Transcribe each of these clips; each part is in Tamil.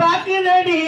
பாக்குதடி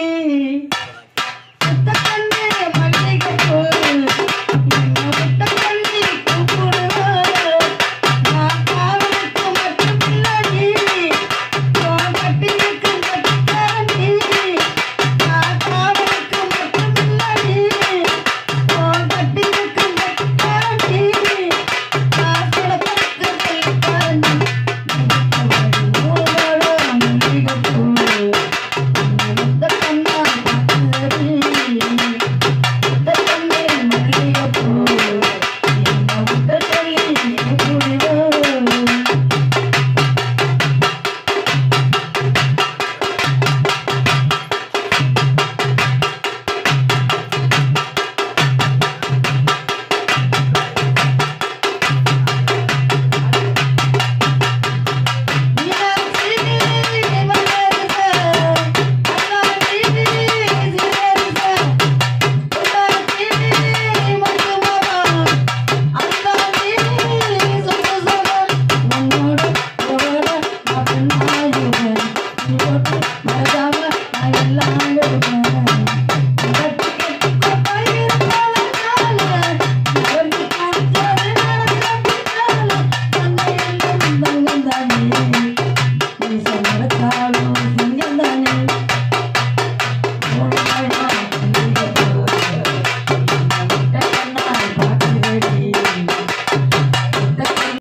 I love